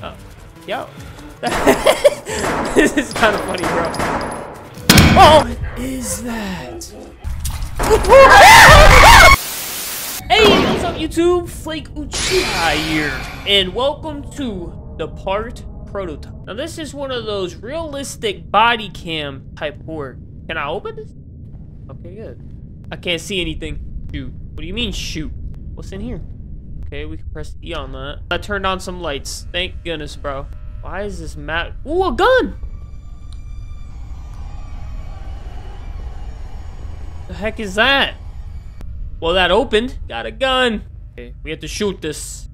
Oh. Yo. this is kind of funny, bro. Oh! What is that? hey, what's up, YouTube? Flake Uchiha here, and welcome to Deppart prototype. Now, this is one of those realistic body cam type horror. Can I open this? Okay, good. I can't see anything. Shoot. What do you mean, shoot? What's in here? Okay, we can press E on that. I turned on some lights. Thank goodness, bro. Why is this map? Ooh, a gun! The heck is that? Well, that opened. Got a gun. Okay, we have to shoot this.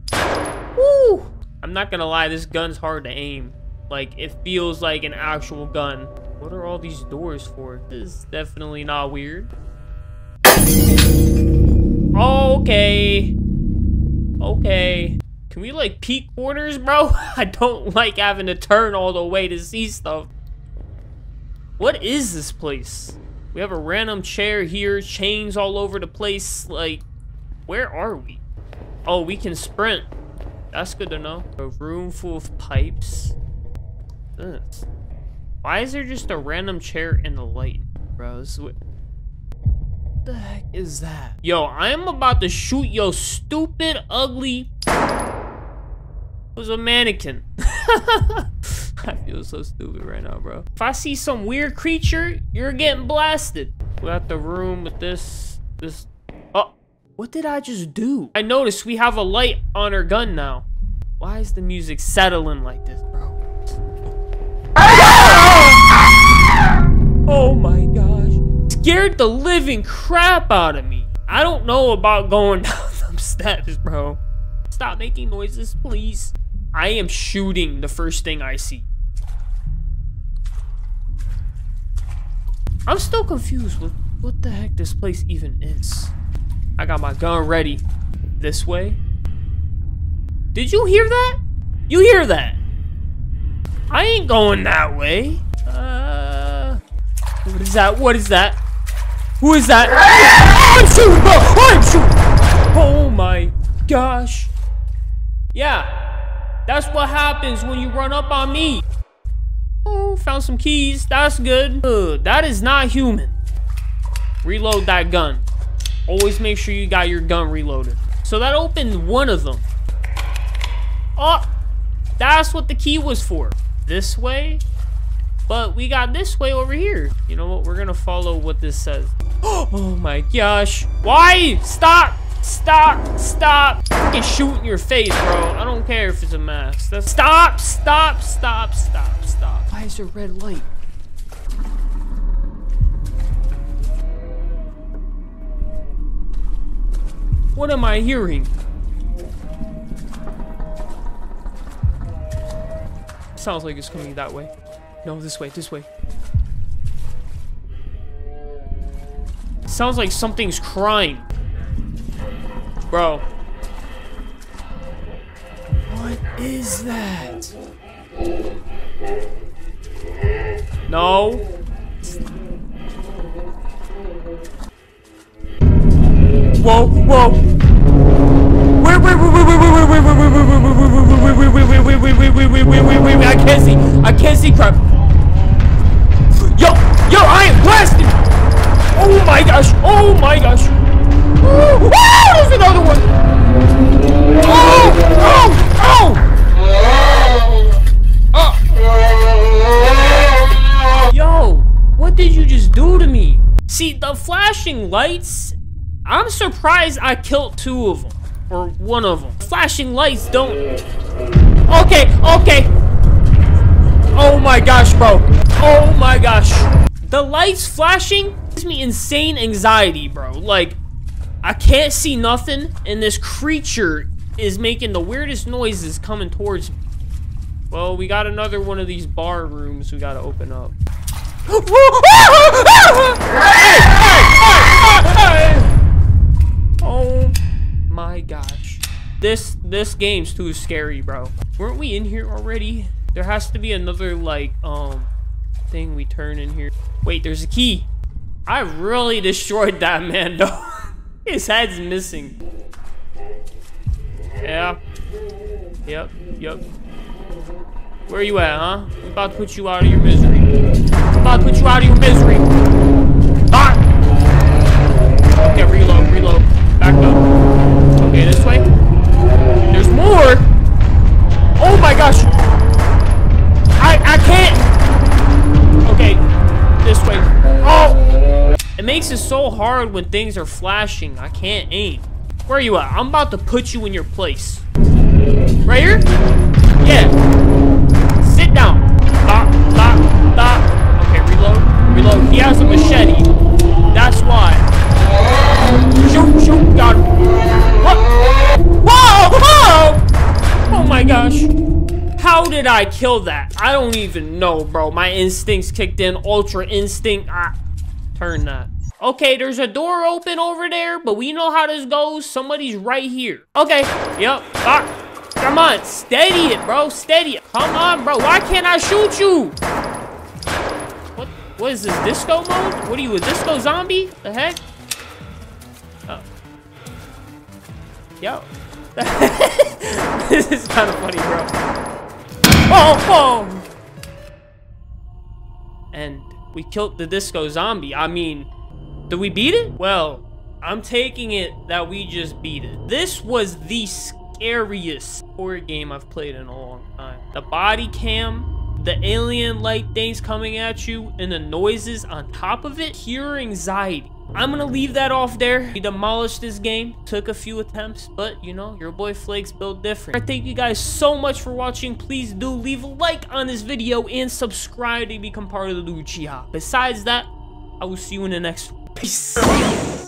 Woo! I'm not gonna lie, this gun's hard to aim. Like, it feels like an actual gun. What are all these doors for? This is definitely not weird. Oh, okay. Okay. Can we, like, peek corners, bro? I don't like having to turn all the way to see stuff. What is this place? We have a random chair here, chains all over the place. Like, where are we? Oh, we can sprint. That's good to know. A room full of pipes. This. Why is there just a random chair in the light, bro? What the heck is that? Yo, I'm about to shoot your stupid, ugly... It was a mannequin. I feel so stupid right now, bro. If I see some weird creature, you're getting blasted. We got the room with this, this... Oh, what did I just do? I noticed we have a light on our gun now. Why is the music settling like this, bro? Oh my. Scared the living crap out of me. I don't know about going down some steps, bro. Stop making noises, please. I am shooting the first thing I see. I'm still confused with what the heck this place even is. I got my gun ready. This way? Did you hear that? You hear that? I ain't going that way. Uh, what is that? What is that? Who is that? I'm shooting, bro! I'm shooting! Oh my gosh. Yeah, that's what happens when you run up on me. Oh, found some keys. That's good. Ugh, that is not human. Reload that gun. Always make sure you got your gun reloaded. So that opened one of them. Oh, that's what the key was for. This way? But we got this way over here. You know what? We're gonna follow what this says. Oh my gosh. Why? Stop! Stop! Stop! Freaking shoot in your face, bro. I don't care if it's a mask. That's stop! Stop! Stop! Stop! Stop! Why is there red light? What am I hearing? Sounds like it's coming that way. No, this way, this way. Sounds like something's crying. Bro. What is that? No. Whoa, whoa. Where, where, where, where, where, where, where, where, where, where, where, where, where, where, where, where, where, where, wait, wait, wait, wait, wait, wait, I can't see. I can't see crap. Yo, my gosh. Oh my gosh. Oh, there's another one. Oh, oh, oh. Oh. Yo, what did you just do to me? See, the flashing lights, I'm surprised I killed two of them. Or one of them. Flashing lights don't... Okay, okay. Oh my gosh, bro. Oh my gosh. The lights flashing gives me insane anxiety, bro. Like, I can't see nothing, and this creature is making the weirdest noises coming towards me. Well, we got another one of these bar rooms we gotta open up. Oh my gosh. This this game's too scary, bro. Weren't we in here already? There has to be another, like, um, thing we turn in here. Wait, there's a key. I really destroyed that man, though. His head's missing. Yeah. Yep, yep. Where are you at, huh? I'm about to put you out of your misery. I'm about to put you out of your misery. Ah! Okay, reload, reload. Back up. Okay, this way. There's more! Oh my gosh! I, I can't! Okay, this way. Oh! It makes it so hard when things are flashing. I can't aim. Where are you at? I'm about to put you in your place. Right here? Yeah. Sit down. Stop, stop, stop. Okay, reload. Reload. He has a machete. That's why. Shoot, shoot. Got him. Whoa! Whoa! Oh my gosh. How did I kill that? I don't even know, bro. My instincts kicked in. Ultra instinct. Ah, turn that. Okay, there's a door open over there, but we know how this goes. Somebody's right here. Okay, yep. Ah, come on, steady it, bro. Steady it. Come on, bro. Why can't I shoot you? What? What is this, disco mode? What are you, a disco zombie? The heck? Oh. Yo. this is kind of funny, bro. Oh, oh! And we killed the disco zombie. I mean, did we beat it? Well, I'm taking it that we just beat it. This was the scariest horror game I've played in a long time. The body cam, the alien-like things coming at you, and the noises on top of it, pure anxiety. I'm gonna leave that off there. We demolished this game. Took a few attempts, but you know, your boy Flakes built different. I thank you guys so much for watching. Please do leave a like on this video and subscribe to become part of the Uchiha. Besides that, I will see you in the next one. Peace.